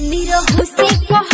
निरहु से कहस अमर